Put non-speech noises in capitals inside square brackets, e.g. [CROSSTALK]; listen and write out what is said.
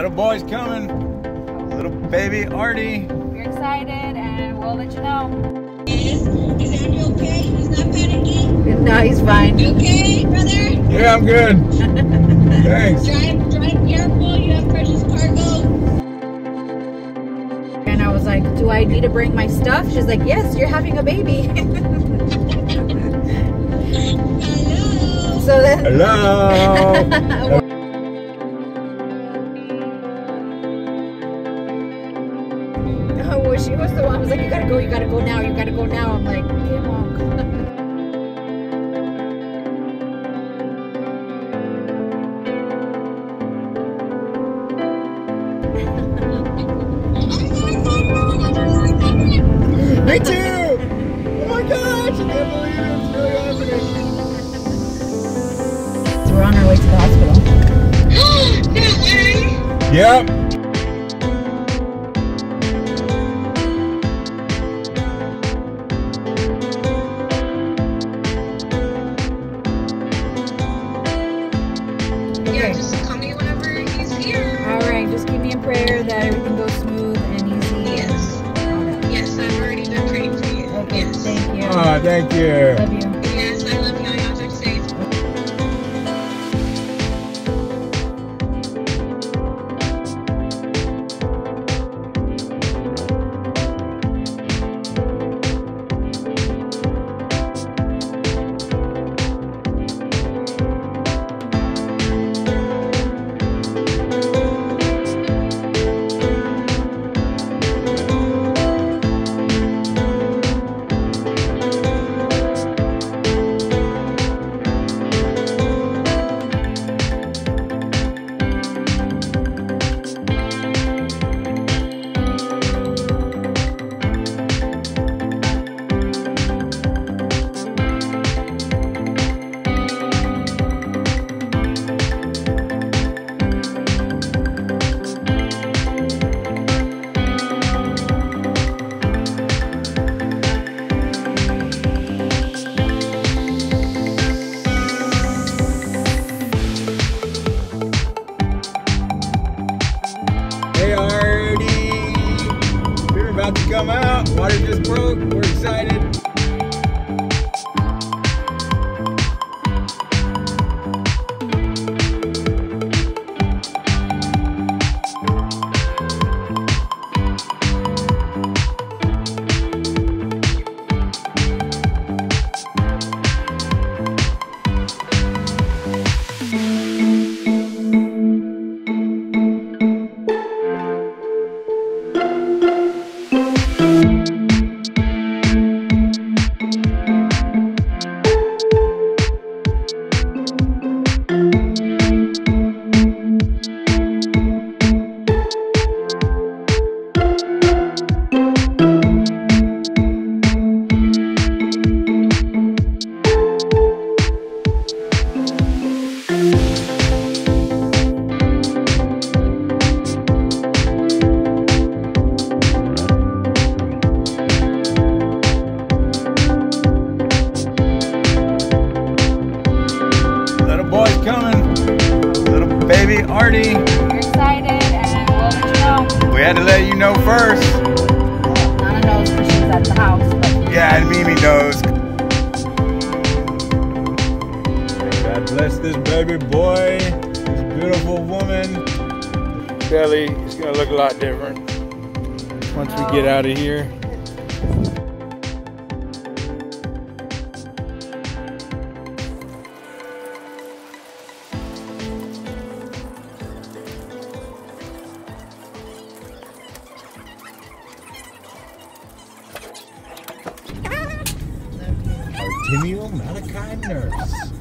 Little boy's coming. Little baby Arti. We're excited and we'll let you know. Is, is Andrew okay? He's not panicking? [LAUGHS] No, he's fine. You okay, brother? Yeah, I'm good. [LAUGHS] Thanks. Drive, drive careful. You have precious cargo. And I was like, do I need to bring my stuff? She's like, yes, you're having a baby. [LAUGHS] Hello. so then, Hello. Oh, well, she was the one who was like, you gotta go, you gotta go now, you gotta go now. I'm like, okay, mom. Me too. Oh my gosh, I can't believe it. It's really happening. So we're on our way to the hospital. [GASPS] no way. Yep. Yeah, just call me whenever he's here. All right, just keep me in prayer that everything goes smooth and easy. Yes. And all that. Yes, I've already been praying for you. Okay, Yes. thank you. Oh, thank you. Love you. About to come out. Water just broke. We're excited. Arti. We're excited and we'll let you know. We had to let you know first. Nana knows when she's at the house. But Yeah, and Mimi knows. God bless this baby boy, this beautiful woman. Belly is gonna look a lot different once we get oh. out of here. Artemio Malachi Nurse.